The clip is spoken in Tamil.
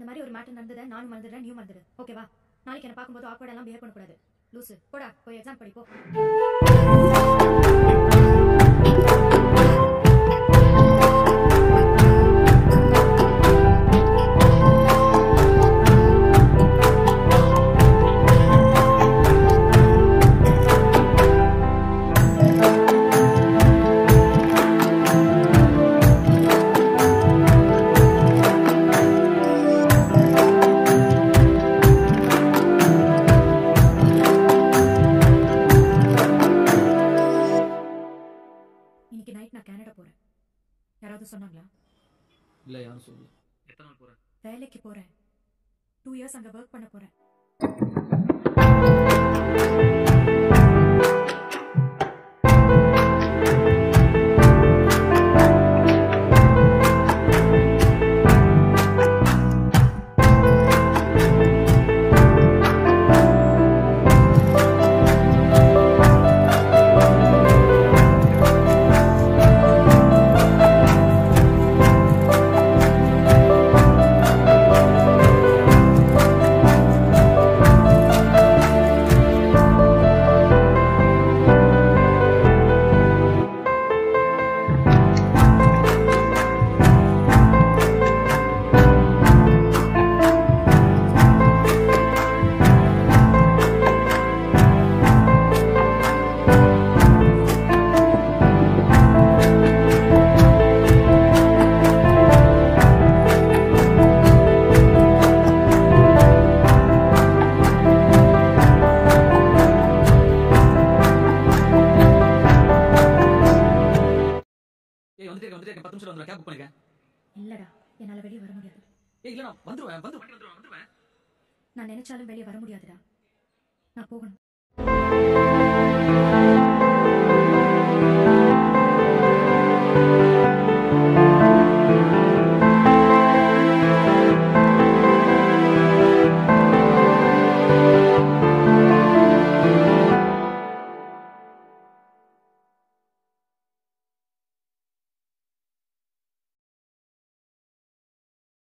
இந்த மாதிரி ஒரு மேட்டர் நடந்ததை நானும் மறந்துடுறேன் நீயும் மறந்துடு. ஓகேவா நாளைக்கு என்ன பார்க்கும்போது ஆக்வர்டெல்லாம் பிஹேவ் பண்ணக்கூடாது. லூசு. போடா போய் எக்ஸாம் படிப்போ. யாராவது சொன்னாங்களா? இல்லை யாரும் சொல்லல. எத்தனை நாள் போகிறேன் வேலைக்கு போறேன். டூ இயர்ஸ் அங்க ஒர்க் பண்ண போறேன். வந்துட்டே இருக்கேன், வந்துட்டே இருக்கேன் பத்து நிமிஷம் வந்துடுவேன் கேப் புக் பண்ணிருக்கேன். இல்லடா என்னால வெளியே வர முடியாது. ஏய் நான் நினைச்சாலும் வெளியே வர முடியாதுடா. நான் போகணும்.